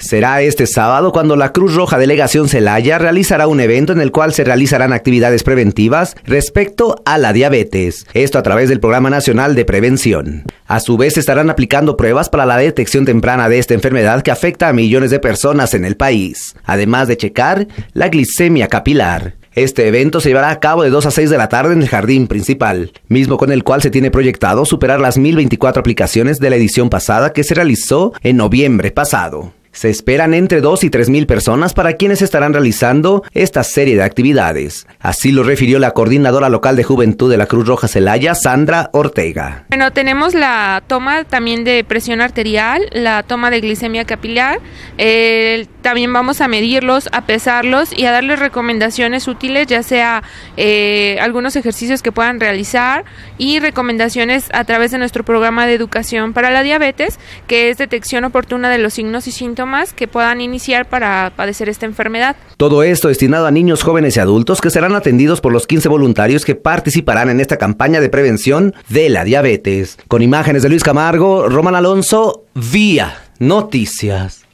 Será este sábado cuando la Cruz Roja Delegación Celaya realizará un evento en el cual se realizarán actividades preventivas respecto a la diabetes, esto a través del Programa Nacional de Prevención. A su vez estarán aplicando pruebas para la detección temprana de esta enfermedad que afecta a millones de personas en el país, además de checar la glicemia capilar. Este evento se llevará a cabo de 2 a 6 de la tarde en el jardín principal, mismo con el cual se tiene proyectado superar las 1024 aplicaciones de la edición pasada que se realizó en noviembre pasado. Se esperan entre 2 y 3 mil personas para quienes estarán realizando esta serie de actividades. Así lo refirió la coordinadora local de juventud de la Cruz Roja Celaya, Sandra Ortega. Bueno, tenemos la toma también de presión arterial, la toma de glicemia capilar. también vamos a medirlos, a pesarlos y a darles recomendaciones útiles, ya sea eh, algunos ejercicios que puedan realizar y recomendaciones a través de nuestro programa de educación para la diabetes, que es detección oportuna de los signos y que puedan iniciar para padecer esta enfermedad. Todo esto destinado a niños, jóvenes y adultos que serán atendidos por los 15 voluntarios que participarán en esta campaña de prevención de la diabetes. Con imágenes de Luis Camargo, Román Alonso, Vía Noticias.